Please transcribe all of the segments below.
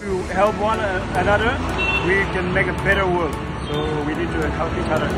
To help one another, we can make a better world. So we need to help each other.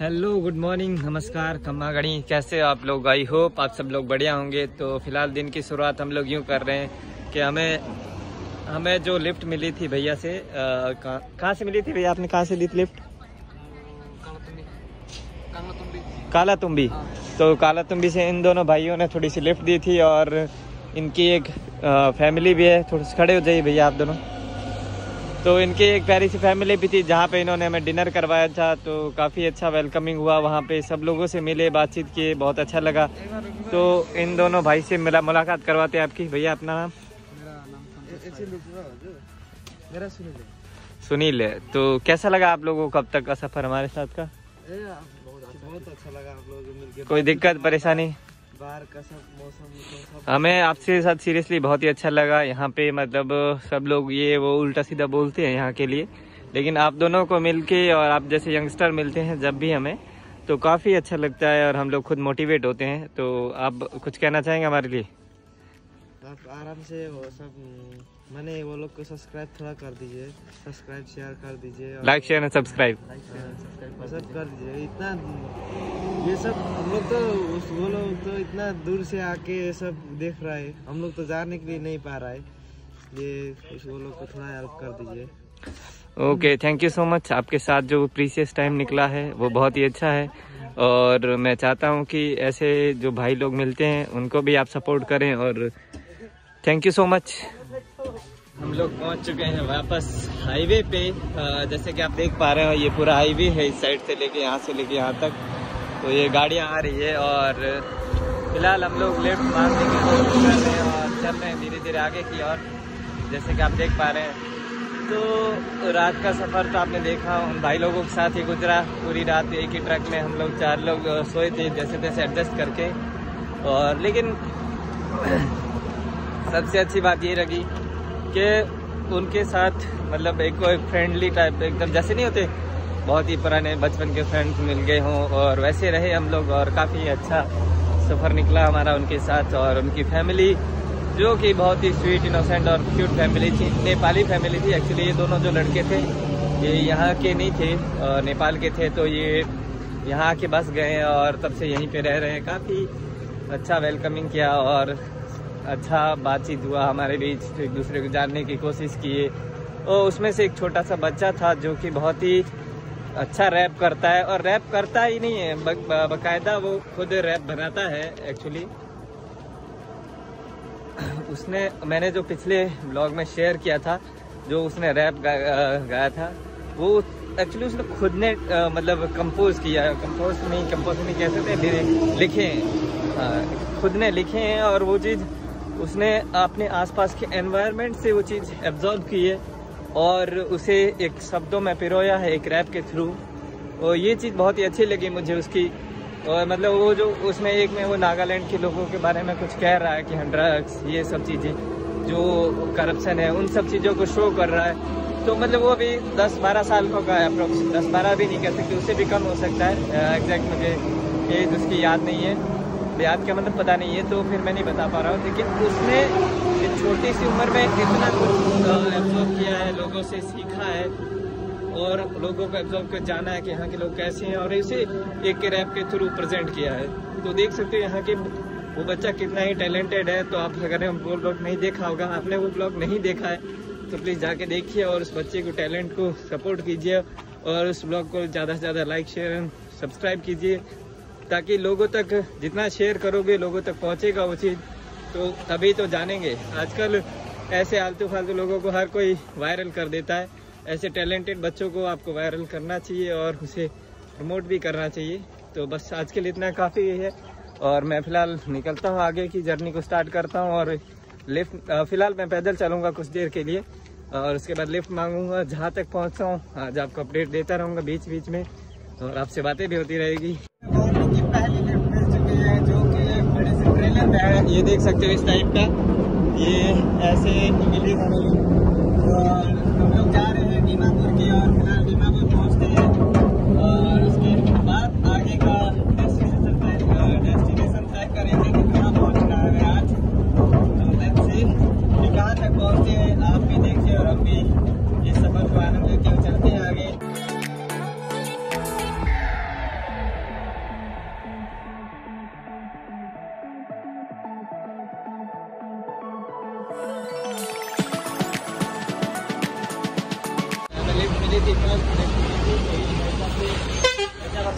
Hello good morning नमस्कार खम्मा गढ़ी कैसे आप लोग? I hope आप सब लोग बढ़िया होंगे। तो फ़िलहाल दिन की शुरुआत हम लोग यूँ कर रहे हैं कि हमें हमें जो लिफ्ट मिली थी भैया से कहाँ से मिली थी भैया आपने? कहाँ से ली थी लिफ्ट? काला तुम्बी तो काला तुम्बी से इन दोनों भाइयों ने थोड़ी सी लिफ्ट दी थी और इनकी एक फैमिली भी है थोड़ी सी खड़े हो जाइए भैया आप दोनों। तो इनकी एक प्यारी सी फैमिली भी थी जहाँ पे इन्होंने हमें डिनर करवाया था तो काफ़ी अच्छा वेलकमिंग हुआ वहाँ पे सब लोगों से मिले बातचीत किए बहुत अच्छा लगा। तो इन दोनों भाई से मिला मुलाकात करवाते हैं आपकी। भैया अपना नाम? मेरा सुनील है। तो कैसा लगा आप लोगों को कब तक का सफ़र हमारे साथ का? बहुत अच्छा लगा आप लोगों को मिलके। कोई दिक्कत परेशानी? बाहर का सब मौसम हमें आपसे साथ सीरियसली बहुत ही अच्छा लगा। यहाँ पे मतलब सब लोग ये वो उल्टा सीधा बोलते हैं यहाँ के लिए। लेकिन आप दोनों को मिलके और आप जैसे यंगस्टर मिलते हैं जब भी हमें तो काफ़ी अच्छा लगता है और हम लोग खुद मोटिवेट होते हैं। तो आप कुछ कहना चाहेंगे हमारे लिए? आप आराम से वो सब मैंने वो लोग को सब्सक्राइब थोड़ा कर दीजिए सब्सक्राइब शेयर कर दीजिए like share and subscribe subscribe सब कर दीजिए। इतना ये सब हम लोग तो उस वो लोग तो इतना दूर से आके ये सब देख रहा है। हम लोग तो जाने के लिए नहीं पा रहा है। ये उस वो लोग को थोड़ा हेल्प कर दीजिए। Okay thank you so much आपके साथ जो प्रीसियस टाइम निकला है वो बहुत ही अच्छा है। और मैं चाहता हूँ कि ऐसे जो भाई लोग मिलते हैं उनको भी आप सपोर्ट करें और थैंक यू सो मच हम लोग पहुँच चुके हैं वापस हाईवे पे। जैसे कि आप देख पा रहे हो, ये पूरा हाईवे है इस साइड से लेके यहाँ से लेके यहाँ तक। तो ये गाड़ियाँ आ रही है और फ़िलहाल हम लोग लेफ़्ट मारने की कोशिश कर रहे हैं और चल रहे हैं धीरे धीरे आगे की और जैसे कि आप देख पा रहे हैं। तो रात का सफ़र तो आपने देखा उन भाई लोगों के साथ ही गुजरा। पूरी रात एक ही ट्रक में हम लोग चार लोग सोए थे, जैसे तैसे एडजस्ट करके। और लेकिन सबसे अच्छी बात ये लगी कि उनके साथ मतलब एक को एक फ्रेंडली टाइप एकदम जैसे नहीं होते, बहुत ही पुराने बचपन के फ्रेंड्स मिल गए हों और वैसे रहे हम लोग और काफ़ी अच्छा सफ़र निकला हमारा उनके साथ और उनकी फैमिली जो कि बहुत ही स्वीट इनोसेंट और क्यूट फैमिली थी। नेपाली फैमिली थी एक्चुअली ये दोनों जो लड़के थे, ये यहाँ के नहीं थे और नेपाल के थे तो ये यहाँ के बस गए और तब से यहीं पे रह रहे हैं। काफ़ी अच्छा वेलकमिंग किया और अच्छा बातचीत हुआ हमारे बीच तो एक दूसरे को जानने की कोशिश किए। और उसमें से एक छोटा सा बच्चा था जो कि बहुत ही अच्छा रैप करता है और रैप करता ही नहीं है बाकायदा वो खुद रैप बनाता है एक्चुअली उसने मैंने जो पिछले ब्लॉग में शेयर किया था जो उसने रैप गा, गाया था वो एक्चुअली उसने खुद ने आ, मतलब कंपोज किया। कंपोज नहीं कंपोज नहीं कह सकते लिखे हैं खुद ने लिखे हैं और वो चीज़ उसने अपने आसपास के एनवायरनमेंट से वो चीज़ एब्जॉर्ब की है और उसे एक शब्दों में पिरोया है, एक रैप के थ्रू और ये चीज़ बहुत ही अच्छी लगी मुझे उसकी। और मतलब वो जो उसमें एक में वो नागालैंड के लोगों के बारे में कुछ कह रहा है कि हम ड्रग्स ये सब चीज़ें जो करप्शन है, उन सब चीज़ों को शो कर रहा है। तो मतलब वो अभी 10-12 साल का है अप्रोक्स दस बारह भी नहीं कह सकते, उससे भी कम हो सकता है। एग्जैक्ट मुझे एज उसकी याद नहीं है। याद का मतलब पता नहीं है तो फिर मैं नहीं बता पा रहा हूँ। लेकिन उसने छोटी सी उम्र में इतना कुछ एब्जॉर्व किया है, लोगों से सीखा है और लोगों को एब्जॉर्व कर जाना है कि यहाँ के लोग कैसे हैं और इसे एक के रैप के थ्रू प्रेजेंट किया है। तो देख सकते हो यहाँ के वो बच्चा कितना ही टैलेंटेड है तो आप अगर वो ब्लॉग नहीं देखा होगा, आपने वो ब्लॉग नहीं देखा है तो प्लीज़ जाके देखिए और उस बच्चे को टैलेंट को सपोर्ट कीजिए और उस ब्लॉग को ज़्यादा से ज़्यादा लाइक शेयर एंड सब्सक्राइब कीजिए। ताकि लोगों तक जितना शेयर करोगे, लोगों तक पहुँचेगा वो चीज़। तो तभी तो जानेंगे। आजकल ऐसे आलतू फालतू लोगों को हर कोई वायरल कर देता है। ऐसे टैलेंटेड बच्चों को आपको वायरल करना चाहिए और उसे प्रमोट भी करना चाहिए। तो बस आज के लिए इतना काफ़ी है। और मैं फ़िलहाल निकलता हूँ आगे की जर्नी को स्टार्ट करता हूँ और लिफ्ट फ़िलहाल मैं पैदल चलूँगा कुछ देर के लिए। और उसके बाद लिफ्ट मांगूँगा। जहाँ तक पहुँचता हूँ, आज आपको अपडेट देता रहूँगा बीच बीच में। और आपसे बातें भी होती रहेगी पहली लिफ्ट मिल चुकी है जो कि बड़े ट्रेलर है, ये देख सकते हो इस टाइप का। ये ऐसे और हम लोग जा रहे हैं दीमापुर की और फ़िलहाल दीमापुर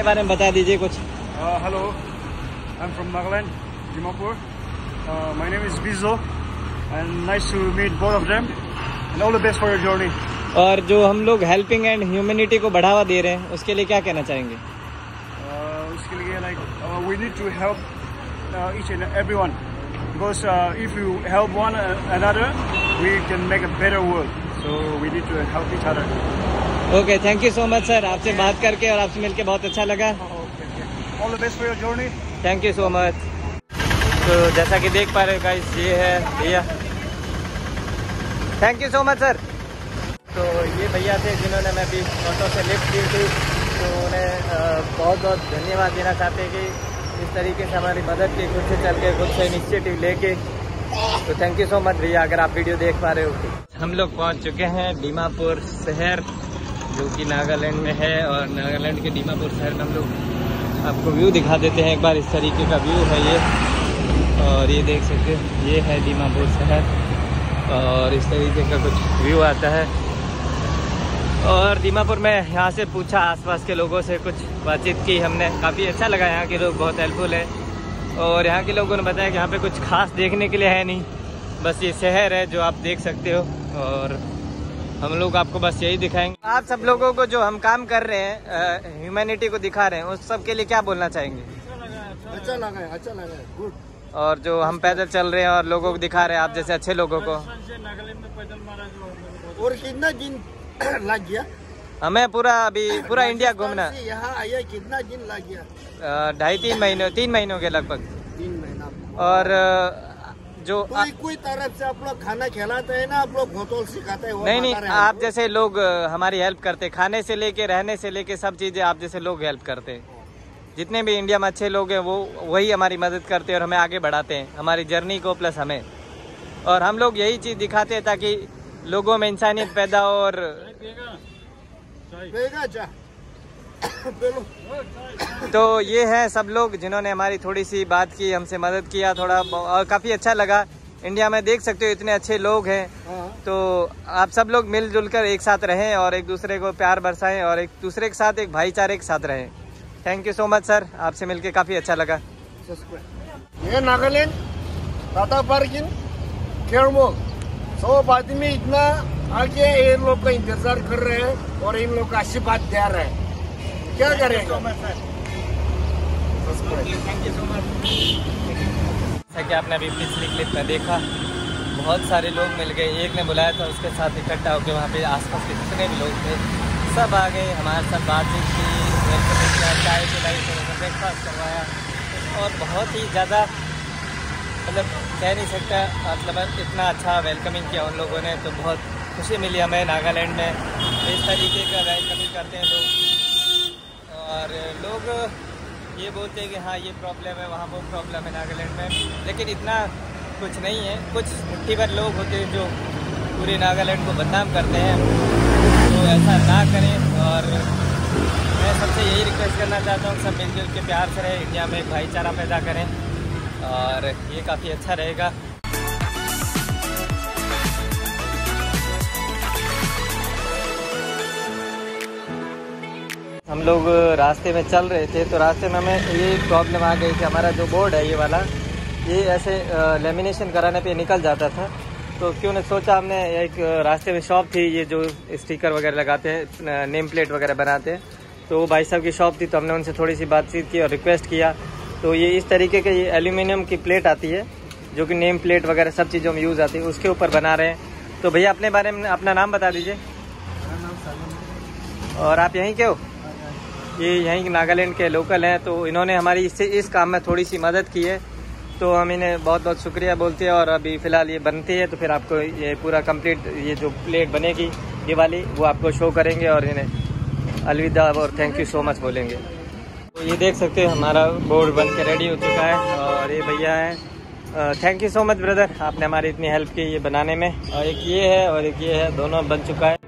के बारे में बता दीजिए कुछ। Hello I am from Nagaland Dimapur my name is Bijo and nice to meet both of them and all the best for your journey और जो हम लोग हेल्पिंग एंड ह्यूमैनिटी को बढ़ावा दे रहे हैं उसके लिए क्या कहना चाहेंगे? Uh, उसके लिए like we need to help each and everyone because if you help one another we can make a better world so we need to help each other okay thank you so much sir आपसे बात करके और आपसे मिलके बहुत अच्छा लगा। All the best for your journey. Thank you so much तो जैसा कि देख पा रहे हो गाइस ये है भैया। Thank you so much sir तो ये भैया थे जिन्होंने मैं अभी ऑटो से लिफ्ट की थी। तो उन्हें बहुत बहुत धन्यवाद देना चाहते हैं कि इस तरीके से हमारी मदद की खुद से चल के खुद से इनिशिएटिव लेके। तो थैंक यू सो मच भैया अगर आप वीडियो देख पा रहे हो। हम लोग पहुँच चुके हैं दीमापुर शहर। जो कि नागालैंड में है और नागालैंड के दीमापुर शहर में हम लोग आपको व्यू दिखा देते हैं एक बार, इस तरीके का व्यू है ये। और ये देख सकते हैं, ये है दीमापुर शहर। और इस तरीके का कुछ व्यू आता है। और दीमापुर में यहाँ से पूछा, आसपास के लोगों से कुछ बातचीत की हमने। काफ़ी अच्छा लगा यहाँ के लोग, बहुत हेल्पफुल है। और यहाँ के लोगों ने बताया कि यहाँ पे कुछ खास देखने के लिए है नहीं। बस ये शहर है जो आप देख सकते हो। और हम लोग आपको बस यही दिखाएँगे। आप सब लोगों को जो हम काम कर रहे हैं ह्यूमैनिटी को दिखा रहे हैं उस सब के लिए क्या बोलना चाहेंगे? अच्छा लगा है अच्छा लगा है गुड और जो हम पैदल चल रहे हैं और लोगों को दिखा रहे हैं आप जैसे अच्छे लोगों को। और कितना दिन लग गया? हमें पूरा अभी पूरा इंडिया घूमना। यहाँ आया कितना दिन लग गया? ढाई तीन महीनों तीन महीनों के लगभग। तीन महीना। और जो आ, कोई कोई तरफ़ से आप लोग खाना खिलाते हैं ना आप लोग घोटोल सिखाते हैं नहीं नहीं आप जैसे लोग हमारी हेल्प करते हैं खाने से लेके रहने से लेके सब चीज़ें आप जैसे लोग हेल्प करते हैं। जितने भी इंडिया में अच्छे लोग हैं वो वही हमारी मदद करते हैं और हमें आगे बढ़ाते हैं हमारी जर्नी को प्लस हमें। और हम लोग यही चीज़ दिखाते हैं ताकि लोगों में इंसानियत पैदा हो और तो ये है सब लोग जिन्होंने हमारी थोड़ी सी बात की हमसे मदद किया थोड़ा और काफ़ी अच्छा लगा। इंडिया में देख सकते हो इतने अच्छे लोग हैं। हाँ। तो आप सब लोग मिलजुल कर एक साथ रहें और एक दूसरे को प्यार बरसाएँ और एक दूसरे के साथ एक भाईचारे के साथ रहें। Thank you so much sir आपसे मिलके काफ़ी अच्छा लगा। ये नागालैंड टाटा पार्किंग सब आदमी इतना आगे इन लोग का इंतज़ार कर रहे हैं और इन लोग का आशीर्वाद दे रहे हैं। क्या करेंगे? जैसा कि आपने अभी पिछली क्लिप में देखा बहुत सारे लोग मिल गए। एक ने बुलाया था उसके साथ इकट्ठा होकर वहाँ पे आसपास के जितने भी लोग थे सब आ गए। हमारे साथ बातचीत की वेलकम किया चाय पिलाई फिर उन्हें ब्रेकफास्ट करवाया। और बहुत ही ज़्यादा मतलब कह नहीं सकता मतलब इतना अच्छा वेलकमिंग किया उन लोगों ने। तो बहुत खुशी मिली हमें नागालैंड में। इस तरीके का वेलकमिंग करते हैं लोग। और लोग ये बोलते हैं कि हाँ ये प्रॉब्लम है, वहाँ वो प्रॉब्लम है नागालैंड में। लेकिन इतना कुछ नहीं है। कुछ मुट्ठी भर लोग होते हैं जो पूरे नागालैंड को बदनाम करते हैं। तो ऐसा ना करें और मैं सबसे यही रिक्वेस्ट करना चाहता हूँ, सब मिलजुल के प्यार से रहें, इंडिया में एक भाईचारा पैदा करें और ये काफ़ी अच्छा रहेगा। हम लोग रास्ते में चल रहे थे तो रास्ते में हमें ये प्रॉब्लम आ गई थी हमारा जो बोर्ड है ये वाला ये ऐसे लेमिनेशन कराने पे निकल जाता था। तो क्यों ने सोचा हमने एक रास्ते में शॉप थी ये जो स्टिकर वगैरह लगाते हैं नेम प्लेट वगैरह बनाते हैं। तो वो भाई साहब की शॉप थी तो हमने उनसे थोड़ी सी बातचीत की और रिक्वेस्ट किया। तो ये इस तरीके के ये एल्यूमिनियम की प्लेट आती है जो कि नेम प्लेट वगैरह सब चीज़ों में यूज़ आती है उसके ऊपर बना रहे हैं। तो भैया अपने बारे में अपना नाम बता दीजिए। और आप यहीं के हो? ये यहीं नागालैंड के लोकल हैं तो इन्होंने हमारी इससे, इस काम में थोड़ी सी मदद की है। तो हम इन्हें बहुत बहुत शुक्रिया बोलते हैं, और अभी फ़िलहाल ये बनती है तो फिर आपको ये पूरा कंप्लीट, ये जो प्लेट बनेगी, ये वाली, वो आपको शो करेंगे, और इन्हें अलविदा और थैंक यू सो मच बोलेंगे। तो ये देख सकते हो, हमारा बोर्ड बन के रेडी हो चुका है, और ये भैया हैं। Thank you so much brother आपने हमारी इतनी हेल्प की ये बनाने में। और एक ये है, और एक ये है, दोनों बन चुका है।